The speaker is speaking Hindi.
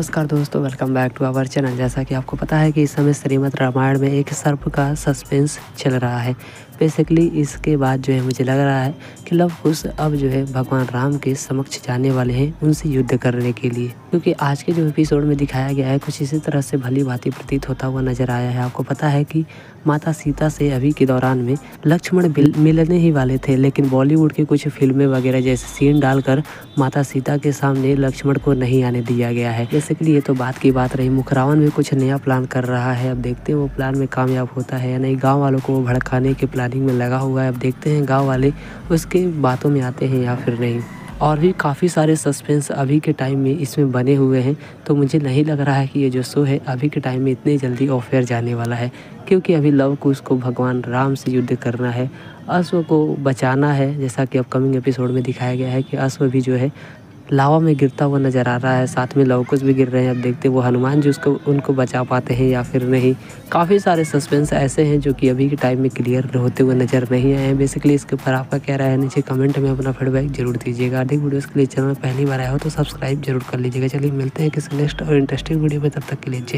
नमस्कार दोस्तों welcome back to our channel जैसा कि आपको पता है कि इस समय श्रीमद रामायण में एक सर्प का सस्पेंस चल रहा है। बेसिकली इसके बाद जो है मुझे लग रहा है कि लव कुश अब जो है भगवान राम के समक्ष जाने वाले हैं उनसे युद्ध करने के लिए। क्योंकि आज के जो एपिसोड में दिखाया गया है, कुछ इसी तरह से भली भांति प्रतीत होता हुआ नज़र आया है। आपको पता है कि माता सीता से अभी के दौरान में लक्ष्मण मिलने ही वाले थे, लेकिन बॉलीवुड की कुछ फ़िल्में वगैरह जैसे सीन डालकर माता सीता के सामने लक्ष्मण को नहीं आने दिया गया है। बेसिकली ये तो बात की बात रही। मुखरावन में कुछ नया प्लान कर रहा है। अब देखते हैं वो प्लान में कामयाब होता है या नहीं। गाँव वालों को भड़काने के प्लानिंग में लगा हुआ है। अब देखते हैं गाँव वाले उसके बातों में आते हैं या फिर नहीं। और भी काफ़ी सारे सस्पेंस अभी के टाइम में इसमें बने हुए हैं। तो मुझे नहीं लग रहा है कि ये जो शो है, अभी के टाइम में इतने जल्दी ऑफ़ एयर जाने वाला है। क्योंकि अभी लव को उसको भगवान राम से युद्ध करना है। अश्व को बचाना है, जैसा कि अपकमिंग एपिसोड में दिखाया गया है कि अश्व भी जो है लावा में गिरता हुआ नज़र आ रहा है, साथ में लवकुश भी गिर रहे हैं। अब देखते हैं वो हनुमान जी उसको, उनको बचा पाते हैं या फिर नहीं। काफ़ी सारे सस्पेंस ऐसे हैं जो कि अभी के टाइम में क्लियर होते हुए नज़र नहीं आए हैं। बेसिकली इसके ऊपर आपका क्या राय है? नीचे कमेंट में अपना फीडबैक ज़रूर दीजिएगा। अधिक वीडियोज़ के लिए चैनल पहली बार आया हो तो सब्सक्राइब ज़रूर कर लीजिएगा। चलिए मिलते हैं किसी नेक्स्ट और इंटरेस्टिंग वीडियो में। तब तक के लिए जय